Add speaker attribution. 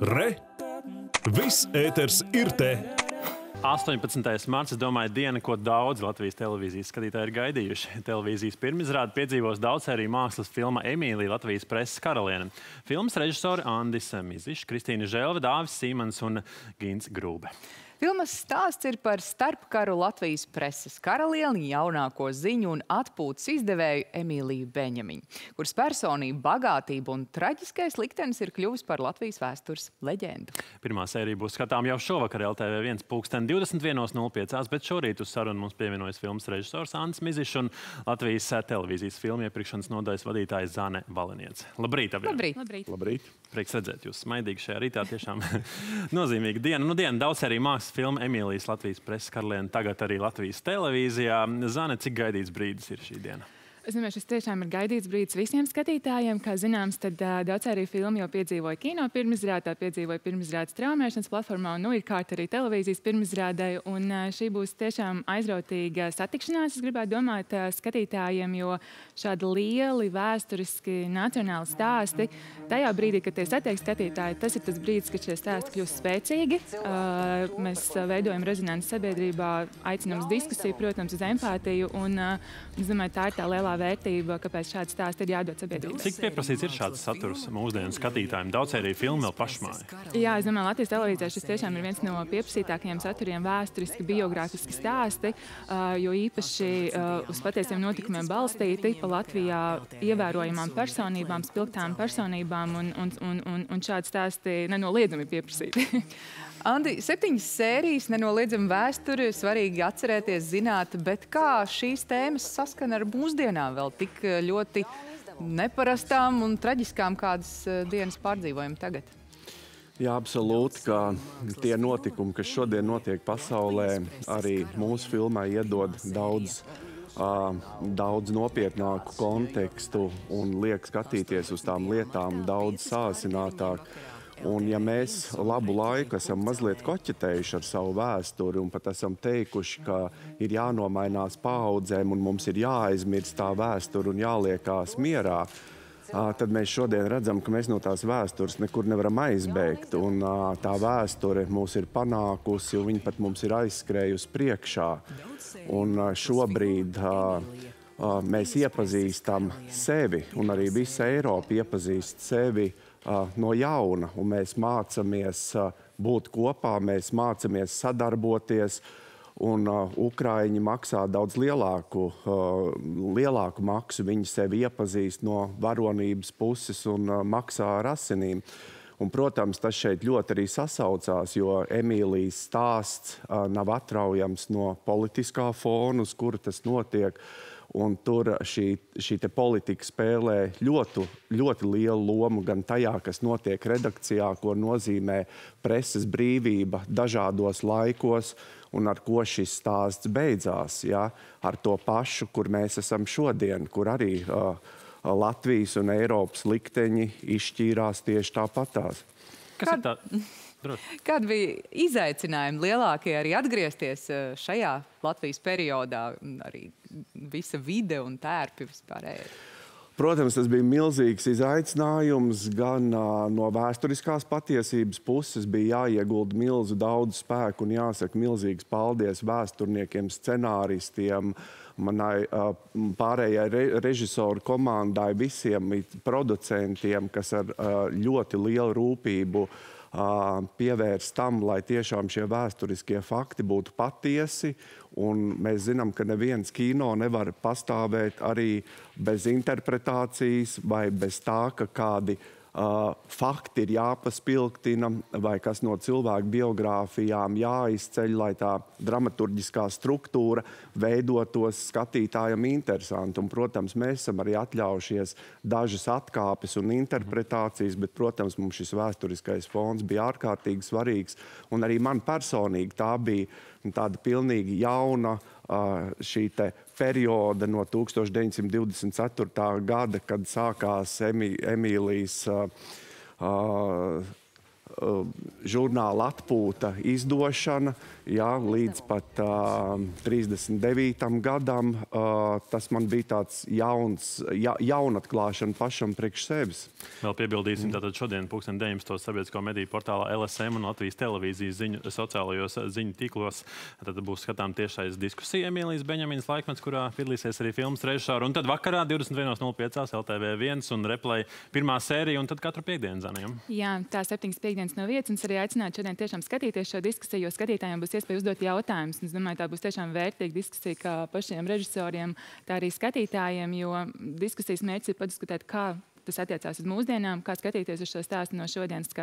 Speaker 1: Re! Viss ēters ir te!
Speaker 2: 18. marts, domāju, diena, ko daudz Latvijas televīzijas skatītāji ir gaidījuši. Televīzijas pirmizrāde piedzīvos daudz arī mākslas filma Emīlija Latvijas preses karaliene. Filmas režisori Andis Mizišs, Kristīna Želve, Dāvis Simons un Gins Grūbe.
Speaker 3: Filmas stāsts ir par starpkaru Latvijas preses karalieni, jaunāko ziņu un atpūtas izdevēju Emīliju Beņamiņu, kuras personība, bagātība un traģiskais liktenis ir kļuvis par Latvijas vēstures leģendu.
Speaker 2: Pirmā sērija būs skatām jau šovakar LTV1 pulksten 21.05, bet šorīt uz sarunu mums pievienojas filmas režisors Andis Mizišs un Latvijas televīzijas filmu iepirkšanas nodaļas vadītājs Zane Valeniec. Labrīt, abiem!
Speaker 3: Labrīt!
Speaker 4: Labrīt!
Speaker 1: Labrīt!
Speaker 2: Prieks redzēt jūs smaidīgi šajā rītā. Tiešām nozīmīga diena. Nu, diena daudz arī mākslas filma Emīlijas Latvijas preses karaliene, tagad arī Latvijas televīzijā. Zane, cik gaidīts brīdis ir šī diena?
Speaker 4: Es domāju, šis tiešām ir gaidīts brīdis visiem skatītājiem. Kā zināms, tad uh, daudz arī filmu jau piedzīvoja kino pirmizrādē, piedzīvoja pirmizrādes traumēšanas platformā, un nu ir kārta arī televīzijas pirmizrādē. Un uh, šī būs tiešām aizrautīga satikšanās, es gribētu domāt, uh, skatītājiem, jo šādi lieli, vēsturiski, nacionāli stāsti, tajā brīdī, kad tie satiek skatītāji, tas ir tas brīdis, kad šie stāsti kļūst spēcīgi. Uh, mēs veidojam rezonanci sabiedrībā, aicinām uz diskusiju, protams, uz empātiju, un uh, es domāju, tā ir tā lielā vērtība, kāpēc šāds stāsts ir jādod sabiedrībai.
Speaker 2: Cik pieprasīts ir šāds saturs mūsdienu skatītājiem? Daudz arī filmu vēl pašmāja.
Speaker 4: Jā, es domāju, Latvijas televīzijā šis tiešām ir viens no pieprasītākajiem saturiem vēsturiski, biogrāfiski stāsti, jo īpaši uz patiesiem notikumiem balstīti pa Latvijā ievērojamām personībām, spilgtām personībām, un, un, un, un, un šādi stāsti nenoliedzami pieprasīti.
Speaker 3: Andi, septiņas sērijas, nenoliedzami vēsturi, svarīgi atcerēties, zināt, bet kā šīs tēmas saskana ar mūsdienām vēl tik eh, ļoti neparastām un traģiskām, kādas eh, dienas pārdzīvojam tagad?
Speaker 5: Jā, absolūti, ka tie notikumi, kas šodien notiek pasaulē, arī mūsu filmai iedod daudz, daudz nopietnāku kontekstu un liek skatīties uz tām lietām daudz sāsinātāk. Un ja mēs labu laiku esam mazliet koķetējuši ar savu vēsturi un pat esam teikuši, ka ir jānomainās paudzēm un mums ir jāaizmirst tā vēsture un jāliekās mierā, tad mēs šodien redzam, ka mēs no tās vēstures nekur nevaram aizbēgt. Un tā vēsture mūs ir panākusi un viņa pat mums ir aizskrējusi priekšā. Un šobrīd mēs iepazīstam sevi un arī visa Eiropa iepazīst sevi no jauna, un mēs mācāmies būt kopā, mēs mācāmies sadarboties. Un uh, Ukrāņi maksā daudz lielāku, uh, lielāku maksu. Viņi sevi iepazīst no varonības puses un uh, maksā ar asinīm. Un, protams, tas šeit ļoti arī sasaucās, jo Emīlijas stāsts nav atraujams no politiskā fona, uz kura tas notiek. Un tur šī, šī politika spēlē ļoti, ļoti lielu lomu gan tajā, kas notiek redakcijā, ko nozīmē preses brīvība dažādos laikos, un ar ko šis stāsts beidzās. Ja? Ar to pašu, kur mēs esam šodien, kur arī uh, Latvijas un Eiropas likteņi izšķīrās tieši tāpatās.
Speaker 2: Kas Kad... ir tā?
Speaker 3: Kādi bija izaicinājumi lielākie arī atgriezties šajā Latvijas periodā, arī visa vide un tērpi vispārējais?
Speaker 5: Protams, tas bija milzīgs izaicinājums. Gan uh, no vēsturiskās patiesības puses bija jāiegulda milzu daudz spēku un jāsaka milzīgs paldies vēsturniekiem, scenāristiem, manai uh, pārējai re režisoru komandai, visiem producentiem, kas ar uh, ļoti lielu rūpību uh, pievērst tam, lai tiešām šie vēsturiskie fakti būtu patiesi. Un mēs zinām, ka neviens kino nevar pastāvēt arī bez interpretācijas vai bez tā, ka kādi uh, fakti ir jāpaspilgtina vai kas no cilvēku biogrāfijām jāizceļ, lai tā dramaturgiskā struktūra veidotos skatītājam interesanti. Un, protams, mēs esam arī atļaujušies dažas atkāpes un interpretācijas, bet, protams, mums šis vēsturiskais fons bija ārkārtīgi svarīgs. Un arī man personīgi tā bija tāda pilnīgi jauna šī perioda no 1924. gada, kad sākās Emī, Emīlijas žurnāla atpūta, izdošana, jā, līdz pat uh, 39. gadam. Uh, tas man bija tāds jauns, ja, jaunatklāšana pašam priekš sevis.
Speaker 2: Vēl piebildīsim, tātad šodien pulksten 19. sabiedrisko mediju portālā LSM un Latvijas televīzijas ziņu, sociālajos ziņu tīklos. Tad būs skatām tiešais diskusija Emīlijas Beņaminas laikmets, kurā piedalīsies arī filmas režisāri. Un tad vakarā 21.05. LTV1 un replay pirmā sērija un tad katru piekdienu zaniem.
Speaker 4: Jā, tā septiņas piekdienas no vietas. Es arī aicinātu šodien tiešām skatīties šo diskusiju, jo skatītājiem būs iespēja uzdot jautājumus. Es domāju, tā būs tiešām vērtīga diskusija kā pašiem režisoriem, tā arī skatītājiem, jo diskusijas mērķis ir padiskutēt, kā tas attiecās uz mūsdienām, kā skatīties uz šo stāstu no šodienas skatu.